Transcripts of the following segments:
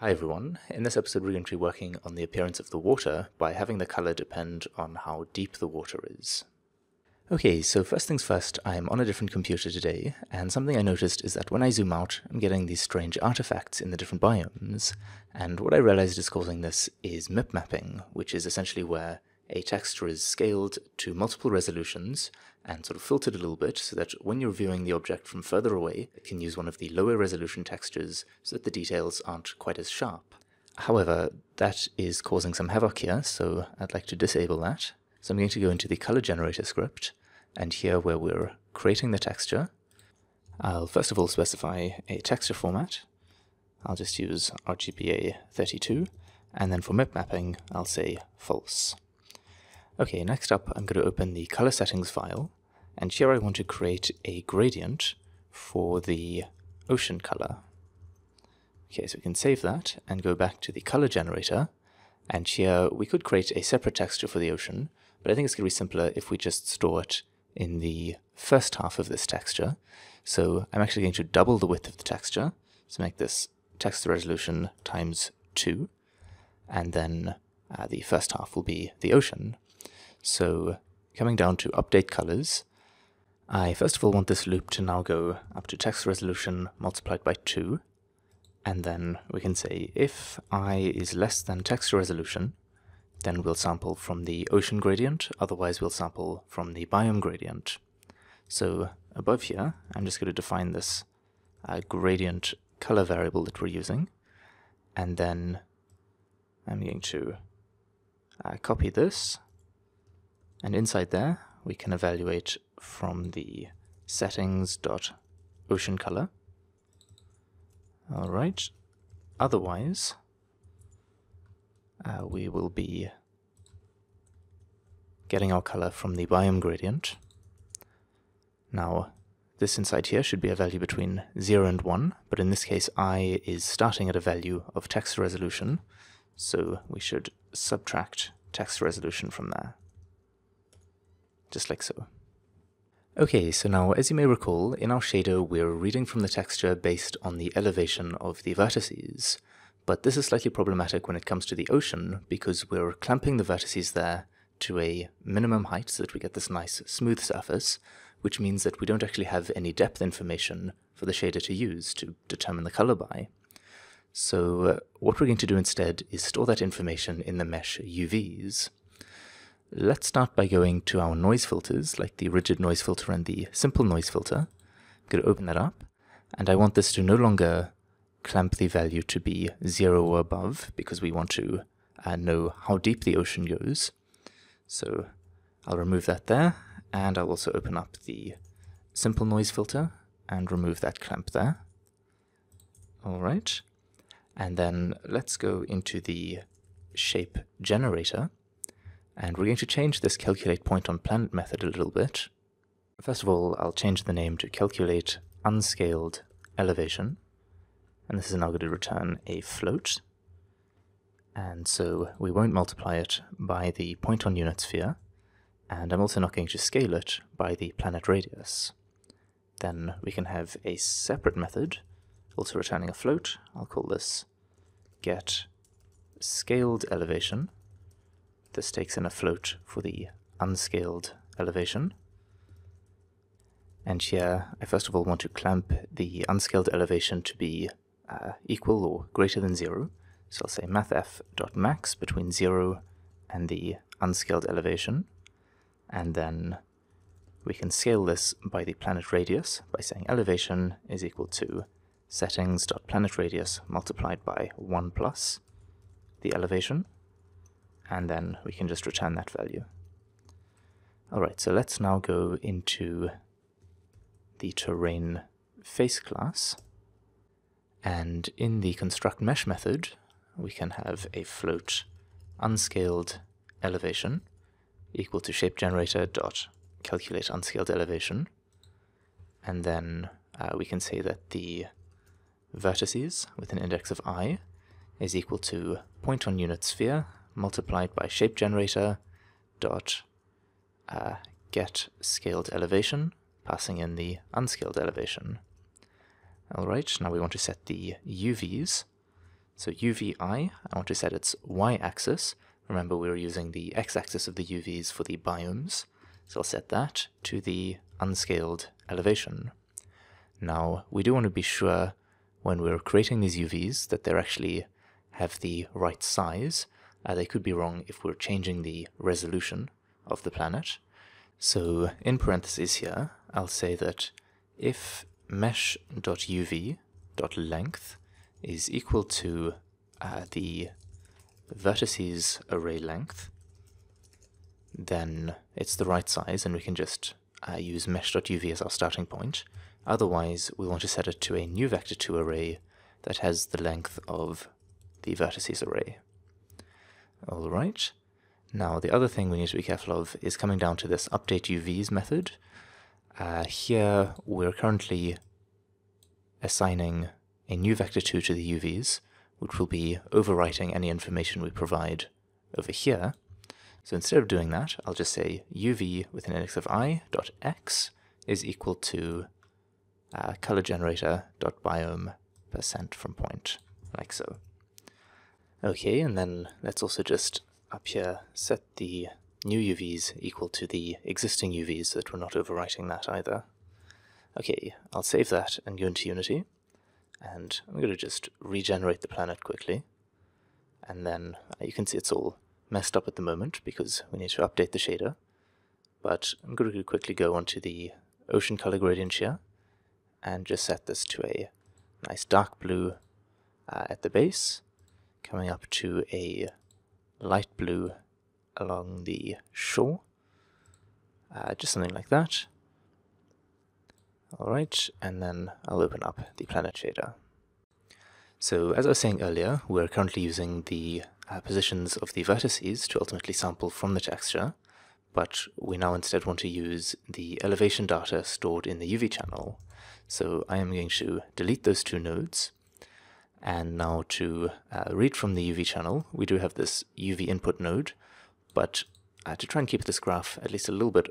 Hi everyone, in this episode we're going to be working on the appearance of the water by having the color depend on how deep the water is. Okay, so first things first, I'm on a different computer today, and something I noticed is that when I zoom out, I'm getting these strange artifacts in the different biomes, and what I realized is causing this is MIP mapping, which is essentially where a texture is scaled to multiple resolutions and sort of filtered a little bit so that when you're viewing the object from further away, it can use one of the lower resolution textures so that the details aren't quite as sharp. However, that is causing some havoc here, so I'd like to disable that. So I'm going to go into the color generator script, and here where we're creating the texture, I'll first of all specify a texture format. I'll just use RGBA 32, and then for MIP mapping, I'll say false. Okay, next up I'm going to open the color settings file, and here I want to create a gradient for the ocean color. Okay, so we can save that and go back to the color generator, and here we could create a separate texture for the ocean, but I think it's going to be simpler if we just store it in the first half of this texture. So I'm actually going to double the width of the texture, so make this texture resolution times 2, and then uh, the first half will be the ocean, so coming down to update colors, I first of all want this loop to now go up to text resolution multiplied by 2, and then we can say if i is less than text resolution, then we'll sample from the ocean gradient, otherwise we'll sample from the biome gradient. So above here, I'm just going to define this uh, gradient color variable that we're using, and then I'm going to uh, copy this and inside there, we can evaluate from the settings dot ocean color. All right. Otherwise, uh, we will be getting our color from the biome gradient. Now, this inside here should be a value between 0 and 1, but in this case i is starting at a value of text resolution, so we should subtract text resolution from there just like so. Okay, so now as you may recall, in our shader we're reading from the texture based on the elevation of the vertices, but this is slightly problematic when it comes to the ocean because we're clamping the vertices there to a minimum height so that we get this nice smooth surface, which means that we don't actually have any depth information for the shader to use to determine the color by. So uh, what we're going to do instead is store that information in the mesh UVs. Let's start by going to our noise filters, like the rigid noise filter and the simple noise filter. I'm going to open that up, and I want this to no longer clamp the value to be zero or above, because we want to uh, know how deep the ocean goes. So I'll remove that there, and I'll also open up the simple noise filter and remove that clamp there. All right. And then let's go into the shape generator. And we're going to change this calculate point on planet method a little bit. First of all, I'll change the name to calculate unscaled elevation. And this is now going to return a float. And so we won't multiply it by the point on unit sphere. And I'm also not going to scale it by the planet radius. Then we can have a separate method, also returning a float. I'll call this get scaled elevation. This takes in a float for the unscaled elevation. And here, I first of all want to clamp the unscaled elevation to be uh, equal or greater than 0. So I'll say mathf.max between 0 and the unscaled elevation. And then we can scale this by the planet radius by saying elevation is equal to settings.planetradius multiplied by 1 plus the elevation and then we can just return that value. Alright, so let's now go into the terrain face class, and in the construct mesh method, we can have a float unscaled elevation equal to shape generator dot calculate unscaled elevation, and then uh, we can say that the vertices with an index of i is equal to point on unit sphere multiplied by shape generator dot uh, get scaled elevation, passing in the unscaled elevation. Alright, now we want to set the UVs. So UVI, I want to set its y-axis. Remember we were using the x-axis of the UVs for the biomes, so I'll set that to the unscaled elevation. Now, we do want to be sure when we're creating these UVs that they actually have the right size. Uh, they could be wrong if we're changing the resolution of the planet. So in parentheses here, I'll say that if mesh.uv.length is equal to uh, the vertices array length, then it's the right size and we can just uh, use mesh.uv as our starting point. Otherwise, we want to set it to a new vector2 array that has the length of the vertices array. Alright, now the other thing we need to be careful of is coming down to this update UVs method. Uh, here we're currently assigning a new vector2 to the UVs, which will be overwriting any information we provide over here. So instead of doing that, I'll just say uv with an index of i dot x is equal to uh, color generator dot biome percent from point, like so. Okay, and then let's also just up here set the new UVs equal to the existing UVs so that we're not overwriting that either. Okay, I'll save that and go into Unity, and I'm going to just regenerate the planet quickly, and then uh, you can see it's all messed up at the moment because we need to update the shader, but I'm going to quickly go onto the ocean color gradient here, and just set this to a nice dark blue uh, at the base, coming up to a light blue along the shore, uh, just something like that. Alright, and then I'll open up the planet shader. So as I was saying earlier, we're currently using the uh, positions of the vertices to ultimately sample from the texture, but we now instead want to use the elevation data stored in the UV channel. So I am going to delete those two nodes, and now to uh, read from the UV channel, we do have this UV input node, but uh, to try and keep this graph at least a little bit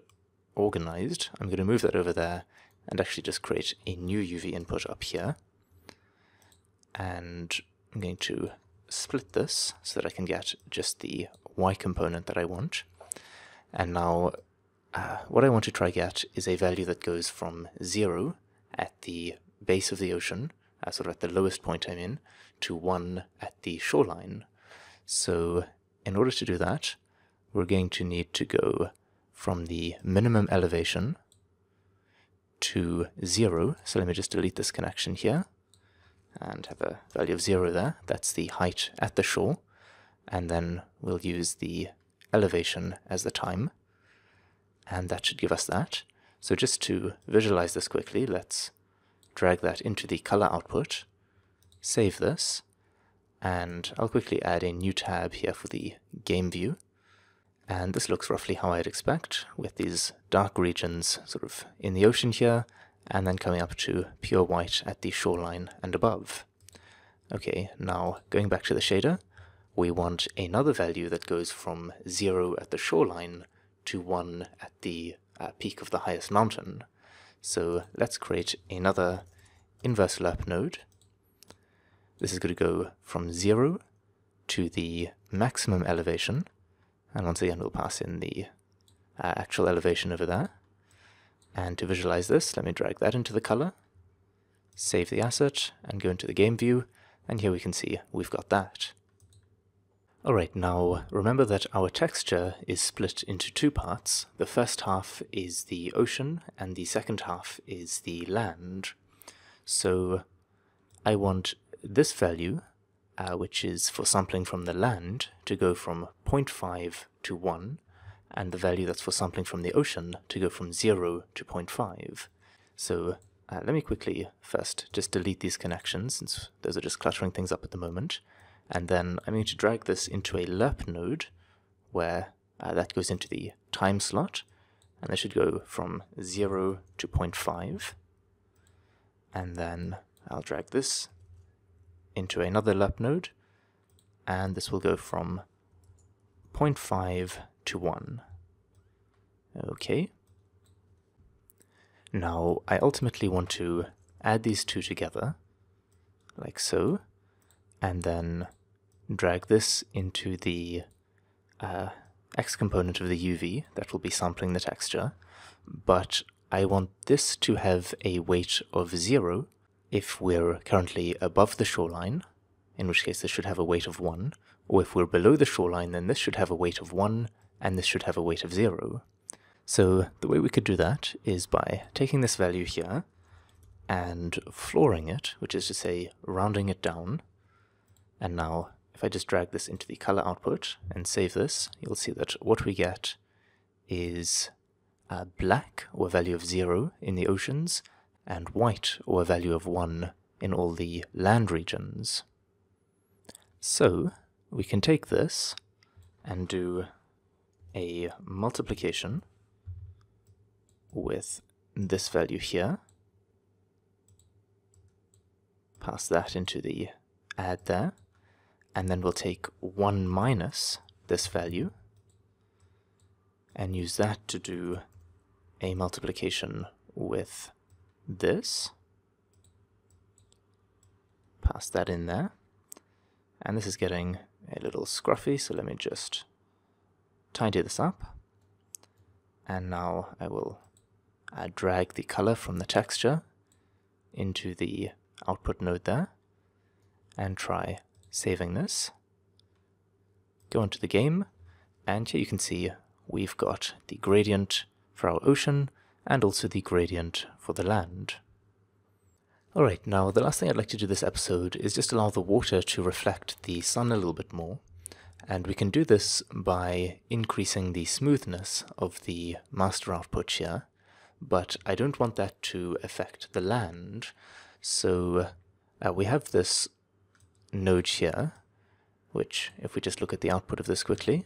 organized, I'm going to move that over there and actually just create a new UV input up here. And I'm going to split this so that I can get just the Y component that I want. And now uh, what I want to try get is a value that goes from 0 at the base of the ocean, uh, sort of at the lowest point I'm in, to 1 at the shoreline. So in order to do that, we're going to need to go from the minimum elevation to 0. So let me just delete this connection here and have a value of 0 there. That's the height at the shore. And then we'll use the elevation as the time. And that should give us that. So just to visualize this quickly, let's drag that into the color output, save this, and I'll quickly add a new tab here for the game view. And this looks roughly how I'd expect, with these dark regions sort of in the ocean here, and then coming up to pure white at the shoreline and above. Okay, now going back to the shader, we want another value that goes from 0 at the shoreline to 1 at the uh, peak of the highest mountain. So let's create another inverse lerp node. This is going to go from 0 to the maximum elevation, and once again we'll pass in the uh, actual elevation over there. And to visualize this, let me drag that into the color, save the asset, and go into the game view, and here we can see we've got that. Alright, now remember that our texture is split into two parts. The first half is the ocean, and the second half is the land. So I want this value, uh, which is for sampling from the land, to go from 0.5 to 1, and the value that's for sampling from the ocean to go from 0 to 0.5. So uh, let me quickly first just delete these connections, since those are just cluttering things up at the moment. And then I'm going to drag this into a lerp node, where uh, that goes into the time slot, and that should go from 0 to 0.5. And then I'll drag this into another lerp node, and this will go from 0.5 to 1. Okay. Now, I ultimately want to add these two together, like so, and then drag this into the uh, X component of the UV that will be sampling the texture, but I want this to have a weight of 0 if we're currently above the shoreline, in which case this should have a weight of 1, or if we're below the shoreline then this should have a weight of 1, and this should have a weight of 0. So the way we could do that is by taking this value here and flooring it, which is to say rounding it down. And now if I just drag this into the color output and save this, you'll see that what we get is uh, black, or a value of 0 in the oceans, and white, or a value of 1 in all the land regions. So we can take this and do a multiplication with this value here. Pass that into the add there. And then we'll take 1 minus this value and use that to do a multiplication with this. Pass that in there. And this is getting a little scruffy, so let me just tidy this up. And now I will uh, drag the color from the texture into the output node there and try saving this. Go into the game and here you can see we've got the gradient for our ocean and also the gradient for the land. Alright, now the last thing I'd like to do this episode is just allow the water to reflect the sun a little bit more. And we can do this by increasing the smoothness of the master output here but I don't want that to affect the land. So uh, we have this node here, which if we just look at the output of this quickly,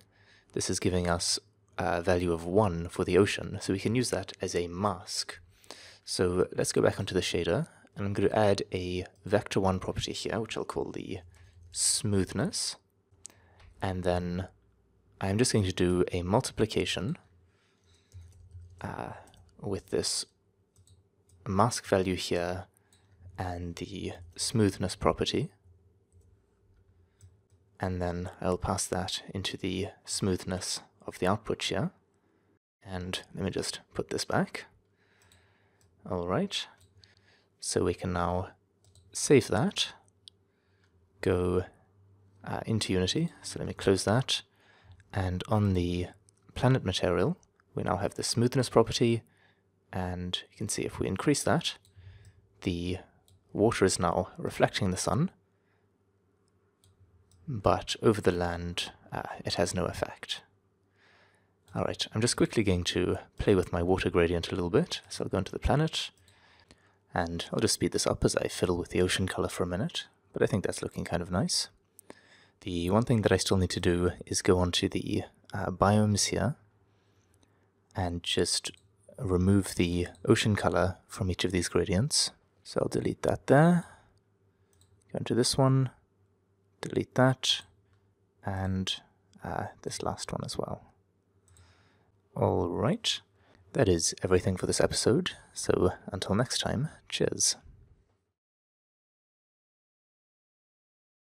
this is giving us a value of 1 for the ocean, so we can use that as a mask. So let's go back onto the shader, and I'm going to add a vector1 property here, which I'll call the smoothness, and then I'm just going to do a multiplication uh, with this mask value here and the smoothness property. And then I'll pass that into the smoothness of the output here. And let me just put this back. Alright, so we can now save that, go uh, into Unity, so let me close that, and on the planet material, we now have the smoothness property, and you can see if we increase that, the water is now reflecting the sun, but over the land uh, it has no effect. Alright, I'm just quickly going to play with my water gradient a little bit, so I'll go into the planet, and I'll just speed this up as I fiddle with the ocean color for a minute, but I think that's looking kind of nice. The one thing that I still need to do is go onto the uh, biomes here, and just remove the ocean color from each of these gradients. So I'll delete that there, go into this one, delete that, and uh, this last one as well. Alright, that is everything for this episode, so until next time, cheers.